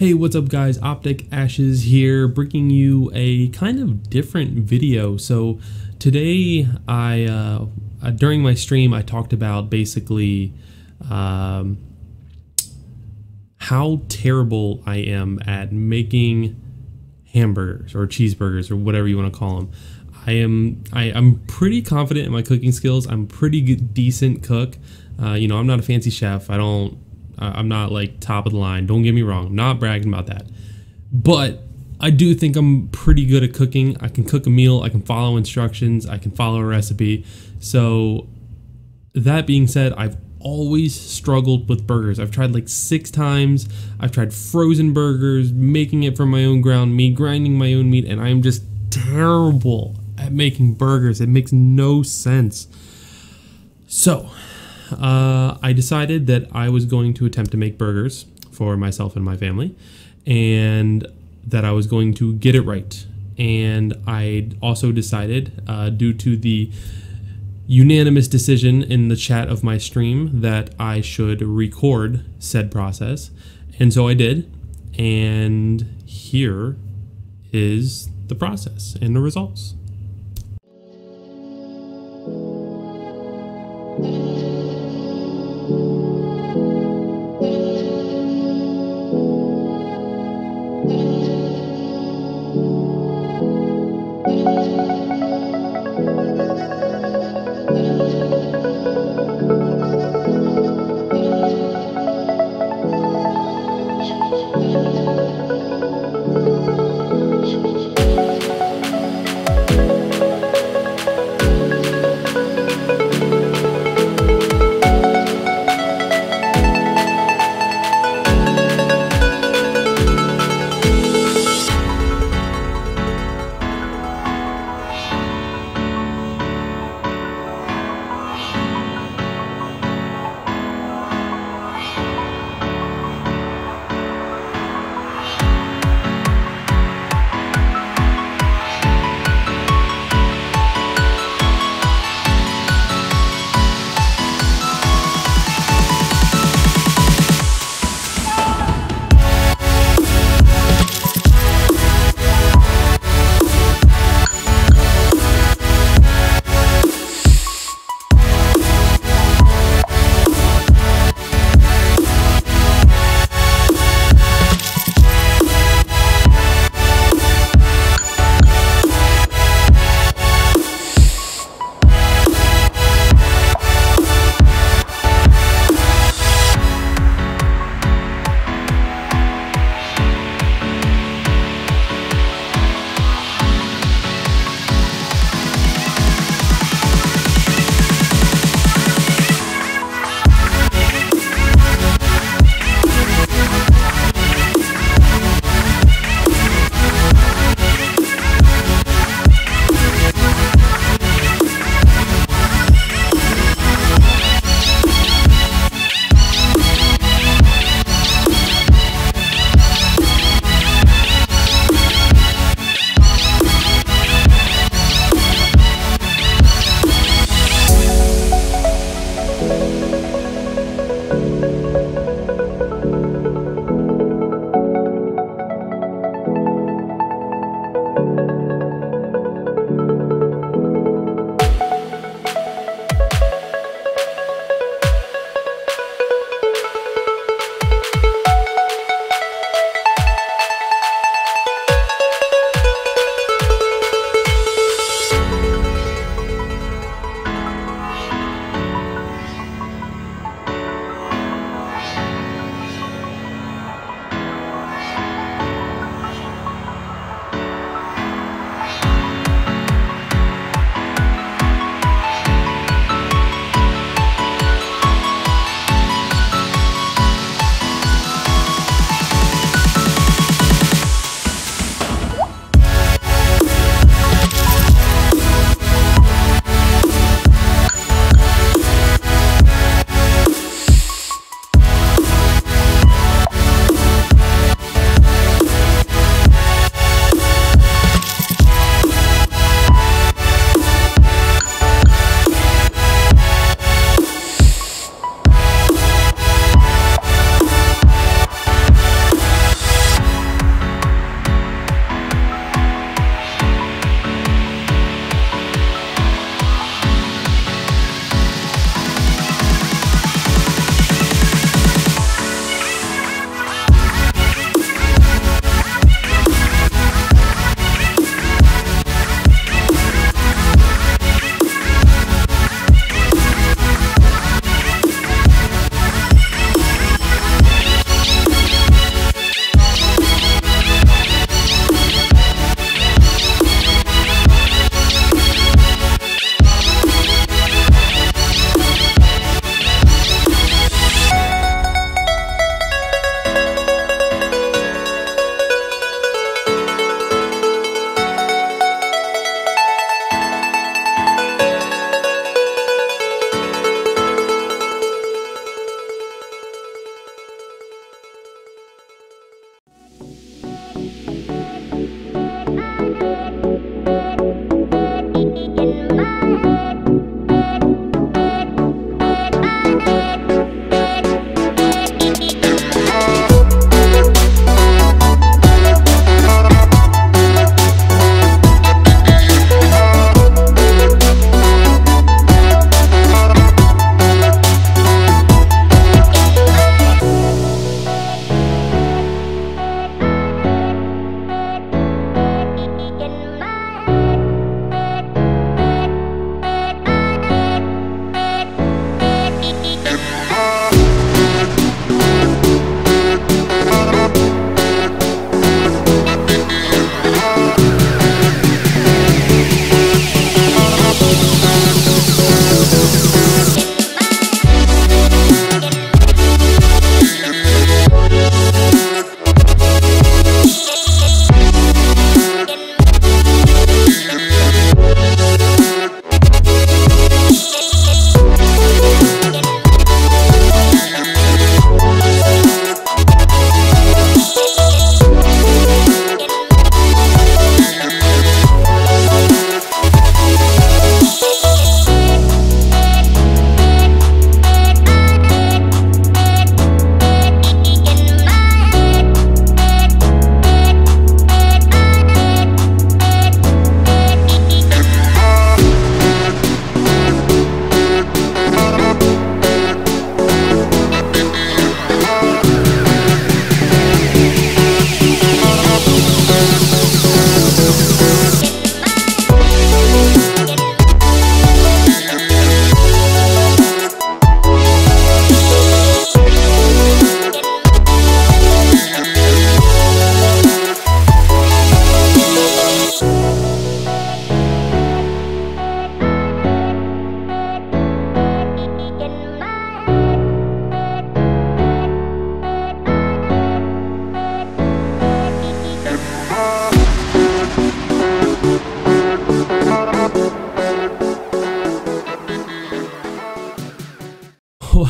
Hey, what's up guys? Optic Ashes here, bringing you a kind of different video. So today, I uh, uh, during my stream, I talked about basically um, how terrible I am at making hamburgers or cheeseburgers or whatever you want to call them. I am I, am pretty confident in my cooking skills. I'm pretty good, decent cook. Uh, you know, I'm not a fancy chef. I don't I'm not like top of the line. Don't get me wrong. I'm not bragging about that. But I do think I'm pretty good at cooking. I can cook a meal. I can follow instructions. I can follow a recipe. So that being said, I've always struggled with burgers. I've tried like six times. I've tried frozen burgers, making it from my own ground meat, grinding my own meat, and I'm just terrible at making burgers. It makes no sense. So, uh, I decided that I was going to attempt to make burgers for myself and my family, and that I was going to get it right. And I also decided, uh, due to the unanimous decision in the chat of my stream, that I should record said process. And so I did. And here is the process and the results.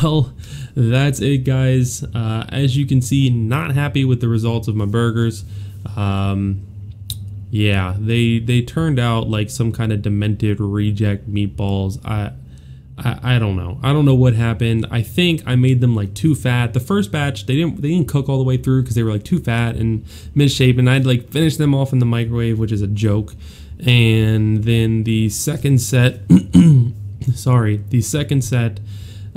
Well, that's it, guys. Uh, as you can see, not happy with the results of my burgers. Um, yeah, they they turned out like some kind of demented reject meatballs. I, I I don't know. I don't know what happened. I think I made them like too fat. The first batch they didn't they didn't cook all the way through because they were like too fat and misshapen. I'd like finish them off in the microwave, which is a joke. And then the second set, sorry, the second set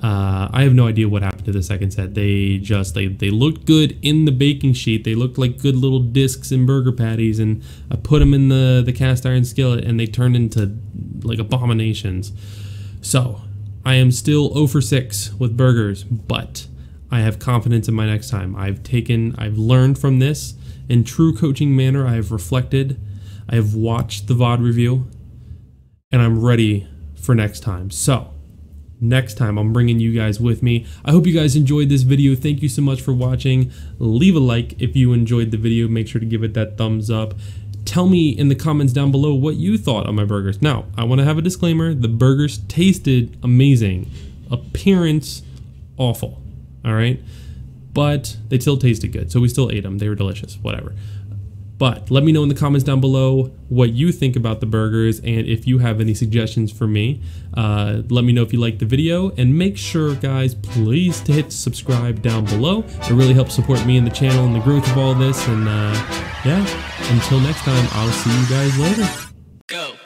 uh, I have no idea what happened to the second set. They just they they looked good in the baking sheet. They looked like good little discs and burger patties, and I put them in the the cast iron skillet, and they turned into like abominations. So I am still 0 for 6 with burgers, but I have confidence in my next time. I've taken, I've learned from this in true coaching manner. I have reflected. I have watched the VOD review, and I'm ready for next time. So next time I'm bringing you guys with me. I hope you guys enjoyed this video. Thank you so much for watching. Leave a like if you enjoyed the video. Make sure to give it that thumbs up. Tell me in the comments down below what you thought on my burgers. Now, I want to have a disclaimer. The burgers tasted amazing. Appearance, awful. All right? But they still tasted good. So we still ate them. They were delicious. Whatever. But let me know in the comments down below what you think about the burgers and if you have any suggestions for me. Uh, let me know if you liked the video and make sure, guys, please to hit subscribe down below. It really helps support me and the channel and the growth of all this. And uh, yeah, until next time, I'll see you guys later.